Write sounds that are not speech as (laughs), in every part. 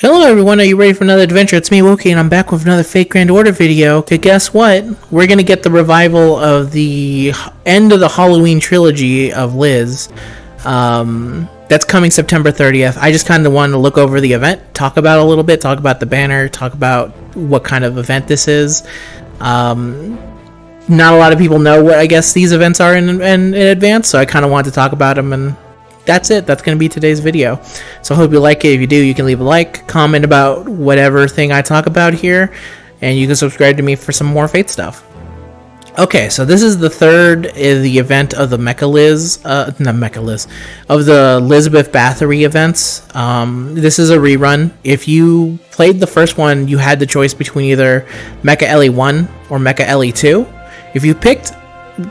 Hello everyone, are you ready for another adventure? It's me, Wokey, and I'm back with another Fate/Grand Order video. Okay, guess what? We're gonna get the revival of the end of the Halloween trilogy of Liz. Um, that's coming September 30th. I just kind of wanted to look over the event, talk about a little bit, talk about the banner, talk about what kind of event this is. Um, not a lot of people know what I guess these events are in, in, in advance, so I kind of wanted to talk about them and that's it. That's going to be today's video. So I hope you like it. If you do, you can leave a like, comment about whatever thing I talk about here, and you can subscribe to me for some more Fate stuff. Okay, so this is the third the event of the Mecha Liz, uh, not Mecha Liz, of the Elizabeth Bathory events. Um, this is a rerun. If you played the first one, you had the choice between either Mecha Ellie 1 or Mecha Ellie 2. If you picked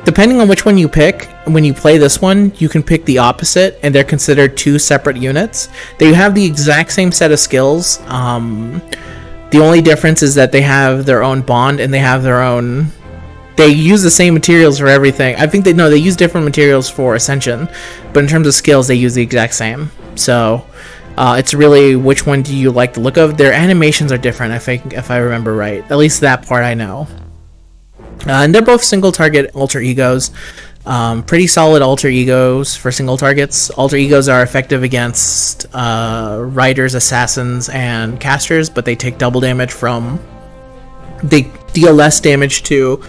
depending on which one you pick, when you play this one, you can pick the opposite, and they're considered two separate units. They have the exact same set of skills. Um, the only difference is that they have their own bond and they have their own. They use the same materials for everything. I think they know they use different materials for Ascension, but in terms of skills, they use the exact same. So. Uh, it's really which one do you like the look of? Their animations are different, if I if I remember right. At least that part I know. Uh, and they're both single target alter egos. Um, pretty solid alter egos for single targets. Alter egos are effective against uh, riders, assassins, and casters, but they take double damage from. They deal less damage to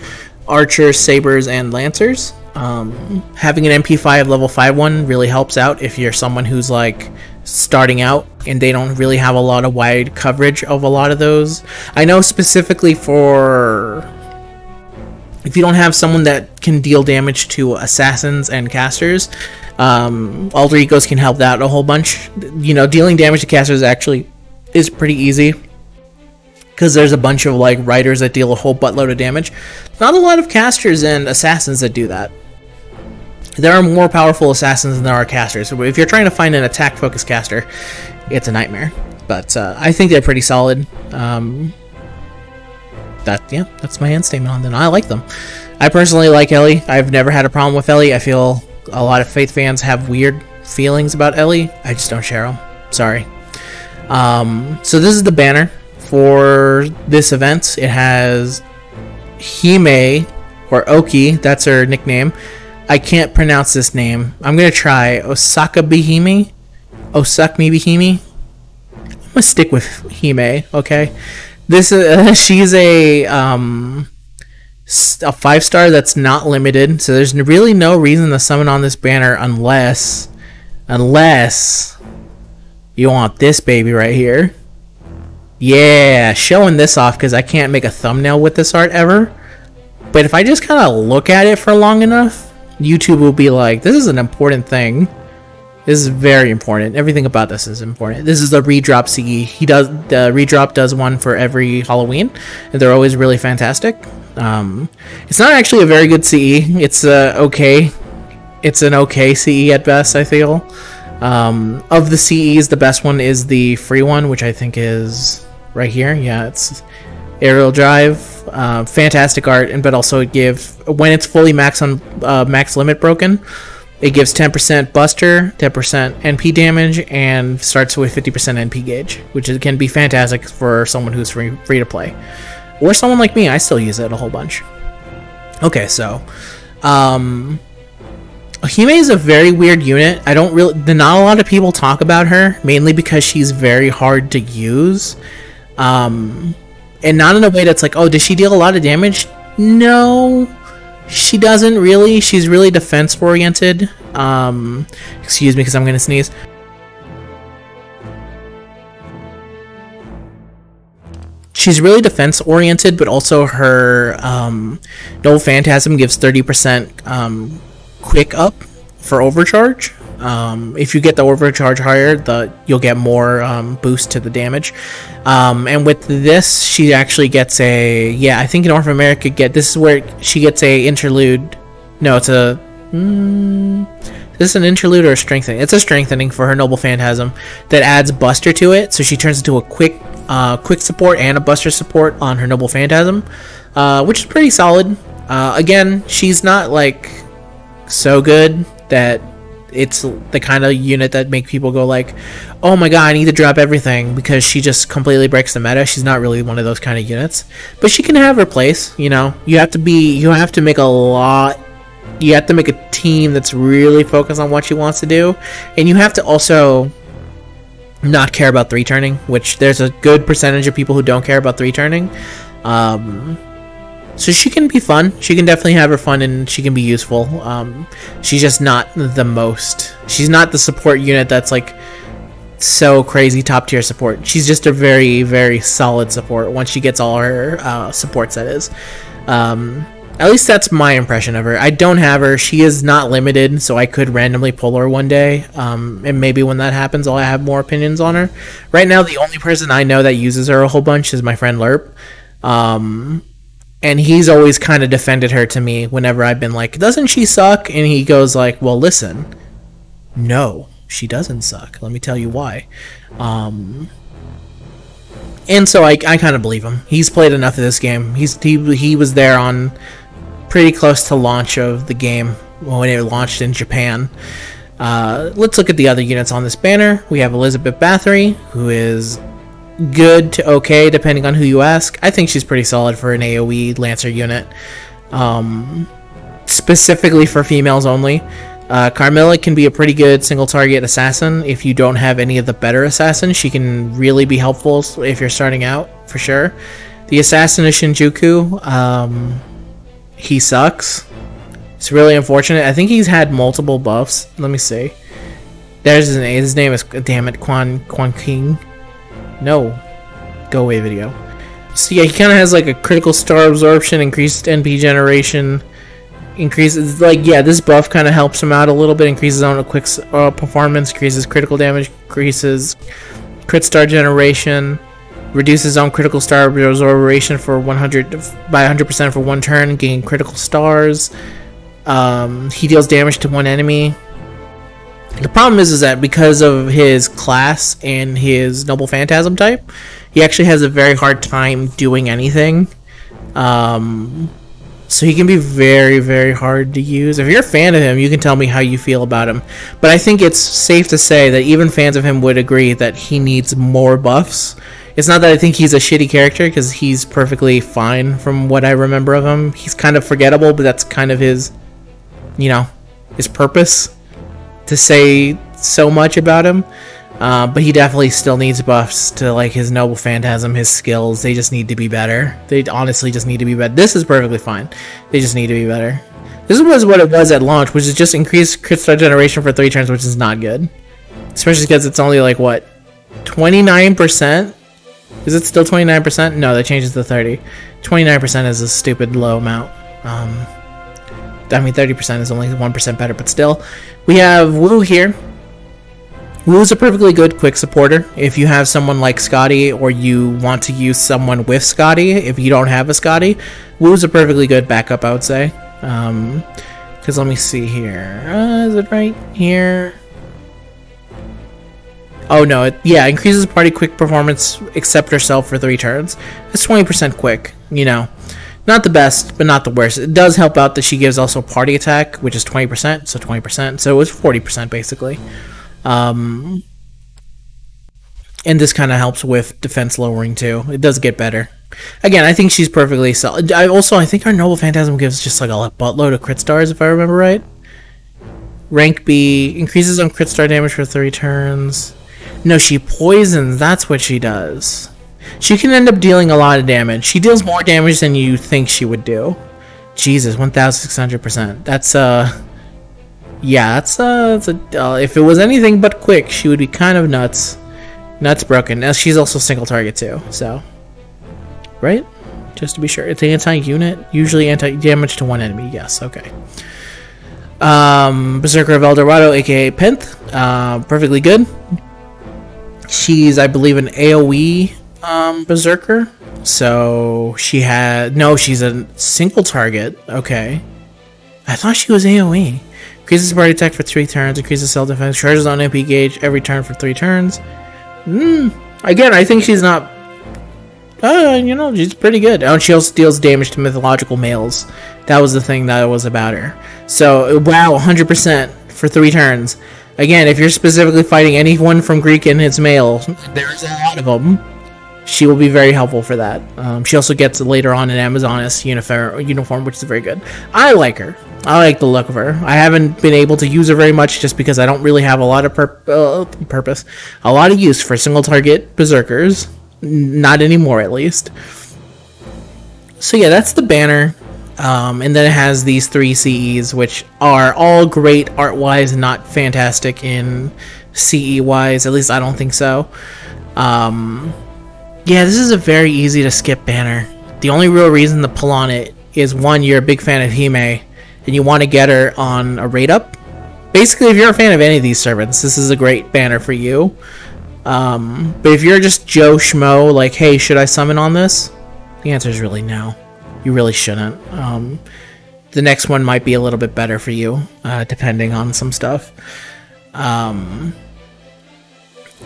archers, sabers, and lancers. Um, having an NP5 level 5 one really helps out if you're someone who's like starting out and they don't really have a lot of wide coverage of a lot of those. I know specifically for if you don't have someone that can deal damage to assassins and casters, um, alter egos can help that a whole bunch. You know, dealing damage to casters actually is pretty easy because there's a bunch of like riders that deal a whole buttload of damage. Not a lot of casters and assassins that do that. There are more powerful assassins than there are casters. So if you're trying to find an attack focused caster, it's a nightmare. But uh, I think they're pretty solid. Um, that yeah, that's my end statement on them. I like them. I personally like Ellie. I've never had a problem with Ellie. I feel a lot of Fate fans have weird feelings about Ellie. I just don't share them. Sorry. Um, so this is the banner for this event. It has Hime or Oki. That's her nickname. I can't pronounce this name. I'm gonna try Osakabehime. Osakmi Bihime. I'm gonna stick with Hime. Okay. This is uh, (laughs) she's a um a five star that's not limited, so there's really no reason to summon on this banner unless unless you want this baby right here. Yeah, showing this off because I can't make a thumbnail with this art ever. But if I just kind of look at it for long enough, YouTube will be like, this is an important thing. This is very important. Everything about this is important. This is the redrop CE. He does the redrop does one for every Halloween, and they're always really fantastic. Um, it's not actually a very good CE. It's okay. It's an okay CE at best. I feel. Um, of the CEs, the best one is the free one, which I think is right here. Yeah, it's aerial drive. Uh, fantastic art, and but also give when it's fully max on uh, max limit broken it gives 10% Buster, 10% NP damage, and starts with 50% NP gauge, which can be fantastic for someone who's free, free to play. Or someone like me, I still use it a whole bunch. Okay, so. Um, Hime is a very weird unit. I don't really. Not a lot of people talk about her, mainly because she's very hard to use. Um, and not in a way that's like, oh, does she deal a lot of damage? No, she doesn't really. She's really defense oriented. Um, excuse me because I'm gonna sneeze. She's really defense oriented, but also her um, Noble Phantasm gives 30% um, quick up for overcharge. Um, if you get the overcharge higher, the you'll get more um, boost to the damage. Um, and with this, she actually gets a yeah. I think North America get this is where she gets a interlude. No, it's a. Mm, is an interlude or a strengthening? It's a strengthening for her Noble Phantasm that adds Buster to it, so she turns into a quick, uh, quick support and a Buster support on her Noble Phantasm, uh, which is pretty solid. Uh, again, she's not like so good that it's the kind of unit that make people go like, "Oh my god, I need to drop everything" because she just completely breaks the meta. She's not really one of those kind of units, but she can have her place. You know, you have to be, you have to make a lot. You have to make a team that's really focused on what she wants to do, and you have to also not care about three turning, which there's a good percentage of people who don't care about three turning. Um, so she can be fun. She can definitely have her fun and she can be useful. Um, she's just not the most. She's not the support unit that's like so crazy top tier support. She's just a very very solid support once she gets all her uh, supports. That is. Um, at least that's my impression of her. I don't have her. She is not limited, so I could randomly pull her one day. Um, and maybe when that happens, I'll have more opinions on her. Right now, the only person I know that uses her a whole bunch is my friend Lerp. Um, and he's always kind of defended her to me whenever I've been like, "Doesn't she suck?" And he goes like, "Well, listen, no, she doesn't suck. Let me tell you why." Um, and so I, I kind of believe him. He's played enough of this game. He's he he was there on pretty close to launch of the game when it launched in Japan. Uh, let's look at the other units on this banner. We have Elizabeth Bathory, who is good to okay, depending on who you ask. I think she's pretty solid for an AoE Lancer unit. Um, specifically for females only. Uh, Carmilla can be a pretty good single target assassin if you don't have any of the better assassins. She can really be helpful if you're starting out, for sure. The assassin is Shinjuku. Um, he sucks. It's really unfortunate. I think he's had multiple buffs. Let me see. There's his name. His name is damn it, Quan Quan King. No. Go away video. So yeah, he kind of has like a critical star absorption, increased NP generation, increases like yeah, this buff kind of helps him out a little bit, increases on a quick uh, performance, increases critical damage, increases crit star generation, reduces on critical star absorption for 100 by 100% for one turn, gain critical stars. Um, he deals damage to one enemy the problem is, is that because of his class and his noble phantasm type, he actually has a very hard time doing anything. Um, so he can be very, very hard to use. If you're a fan of him, you can tell me how you feel about him. But I think it's safe to say that even fans of him would agree that he needs more buffs. It's not that I think he's a shitty character, because he's perfectly fine from what I remember of him. He's kind of forgettable, but that's kind of his, you know, his purpose to say so much about him. Uh, but he definitely still needs buffs to like his noble phantasm, his skills. They just need to be better. They honestly just need to be better. This is perfectly fine. They just need to be better. This was what it was at launch, which is just increased crit star generation for three turns, which is not good. Especially because it's only like what, 29%? Is it still 29%? No, that changes to 30. 29% is a stupid low amount. Um, I mean, 30% is only 1% better, but still. We have Wu here. Wu is a perfectly good quick supporter. If you have someone like Skadi, or you want to use someone with Skadi, if you don't have a Skadi, Wu is a perfectly good backup, I would say. Um, because let me see here. Uh, is it right here? Oh no, it, yeah, increases party quick performance except herself for three turns. It's 20% quick, you know. Not the best, but not the worst. It does help out that she gives also party attack, which is 20%, so 20%. So it was 40% basically. Um, and this kind of helps with defense lowering too. It does get better. Again, I think she's perfectly solid. I also I think our Noble Phantasm gives just like a buttload of crit stars if I remember right. Rank B increases on crit star damage for three turns. No, she poisons. That's what she does. She can end up dealing a lot of damage. She deals more damage than you think she would do. Jesus, 1,600%. That's, uh... Yeah, that's, uh... That's a, uh, if it was anything but quick, she would be kind of nuts. Nuts broken. Now, she's also single target, too, so... Right? Just to be sure. It's an anti-unit. Usually anti-damage to one enemy. Yes, okay. Um, Berserker of Eldorado, aka Penth. Uh, perfectly good. She's, I believe, an AoE um, Berserker. So she had no, she's a single target. Okay, I thought she was AOE. Increases party attack for three turns. Increases self defense. Charges on NP gauge every turn for three turns. Hmm. Again, I think she's not. Uh, you know, she's pretty good. Oh, and she also deals damage to mythological males. That was the thing that was about her. So, wow, 100% for three turns. Again, if you're specifically fighting anyone from Greek and its male, there's a lot of them. She will be very helpful for that. Um, she also gets later on an Amazoness uniform, which is very good. I like her. I like the look of her. I haven't been able to use her very much just because I don't really have a lot of uh, purpose, a lot of use for single target berserkers. Not anymore, at least. So yeah, that's the banner. Um, and then it has these three CEs, which are all great art wise, not fantastic in CE wise. At least I don't think so. Um, yeah, this is a very easy to skip banner. The only real reason to pull on it is one, you're a big fan of Hime, and you want to get her on a rate up. Basically, if you're a fan of any of these servants, this is a great banner for you. Um, but if you're just Joe Schmo, like, hey, should I summon on this? The answer is really no you really shouldn't. Um, the next one might be a little bit better for you, uh, depending on some stuff. Um,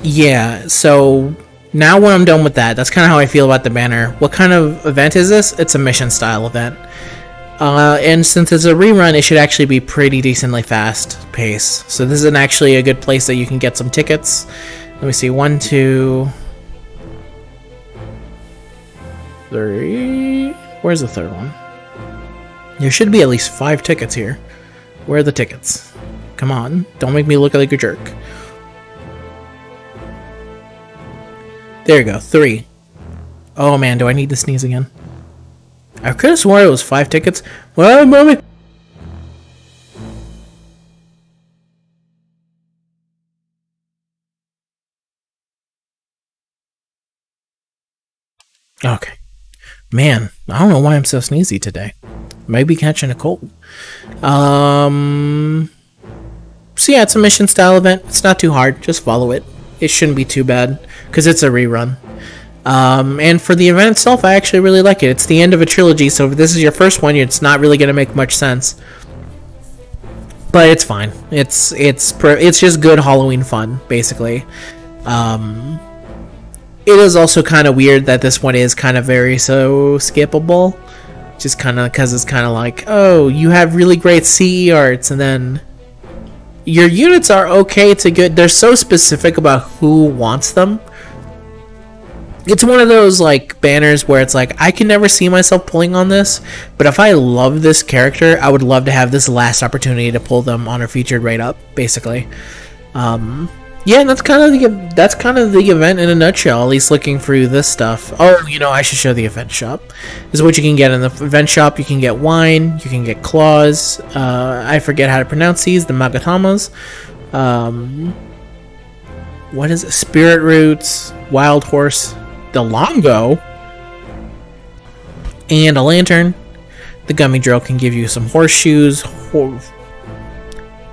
yeah, so now when I'm done with that, that's kind of how I feel about the banner. What kind of event is this? It's a mission style event. Uh, and since it's a rerun, it should actually be pretty decently fast pace. So this is actually a good place that you can get some tickets. Let me see, one, two, three, Where's the third one? There should be at least five tickets here. Where are the tickets? Come on, don't make me look like a jerk. There you go, three. Oh man, do I need to sneeze again? I could have sworn it was five tickets. Well, mommy. Okay. Man, I don't know why I'm so sneezy today. Maybe catching a cold. Um. So yeah, it's a mission style event. It's not too hard. Just follow it. It shouldn't be too bad because it's a rerun. Um, and for the event itself, I actually really like it. It's the end of a trilogy, so if this is your first one, it's not really going to make much sense. But it's fine. It's it's it's just good Halloween fun, basically. Um, it is also kind of weird that this one is kind of very so skippable. Just kind of because it's kind of like, oh, you have really great CE arts, and then your units are okay to good. They're so specific about who wants them. It's one of those like banners where it's like I can never see myself pulling on this, but if I love this character, I would love to have this last opportunity to pull them on a featured rate up, basically. Um, yeah, that's kind of the that's kind of the event in a nutshell. At least looking through this stuff. Oh, you know, I should show the event shop. This is what you can get in the event shop. You can get wine. You can get claws. Uh, I forget how to pronounce these. The magatamas. Um, what is it? Spirit roots, wild horse, the longo, and a lantern. The gummy drill can give you some horseshoes,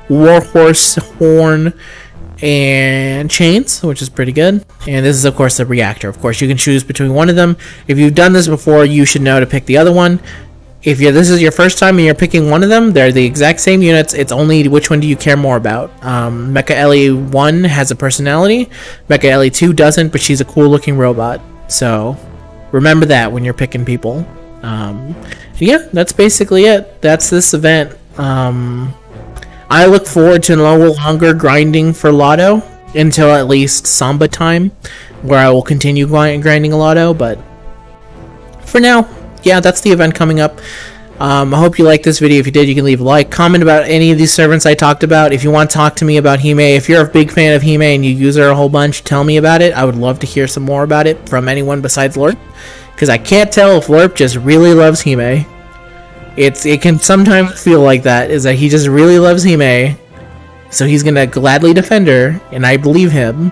war horse horn and chains, which is pretty good. And this is, of course, the reactor. Of course, you can choose between one of them. If you've done this before, you should know to pick the other one. If you this is your first time and you're picking one of them, they're the exact same units. It's only which one do you care more about. Um, Mecha Ellie 1 has a personality. Mecha Ellie 2 doesn't, but she's a cool looking robot. So remember that when you're picking people. Um, yeah, that's basically it. That's this event. Um, I look forward to no longer grinding for Lotto until at least Samba time, where I will continue grinding a Lotto, but for now, yeah, that's the event coming up. Um, I hope you liked this video. If you did, you can leave a like, comment about any of these servants I talked about. If you want to talk to me about Hime, if you're a big fan of Hime and you use her a whole bunch, tell me about it. I would love to hear some more about it from anyone besides Lorp, because I can't tell if Lorp just really loves Hime. It's it can sometimes feel like that is that he just really loves Hime, so he's gonna gladly defend her, and I believe him.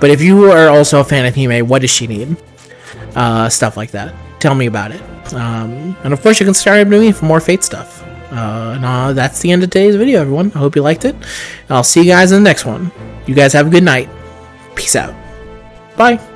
But if you are also a fan of Hime, what does she need? Uh, stuff like that. Tell me about it. Um, and of course, you can subscribe to me for more Fate stuff. Uh, and uh, that's the end of today's video, everyone. I hope you liked it. I'll see you guys in the next one. You guys have a good night. Peace out. Bye.